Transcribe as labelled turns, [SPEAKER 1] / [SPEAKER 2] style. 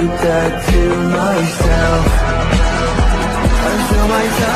[SPEAKER 1] keep that to myself. Until my time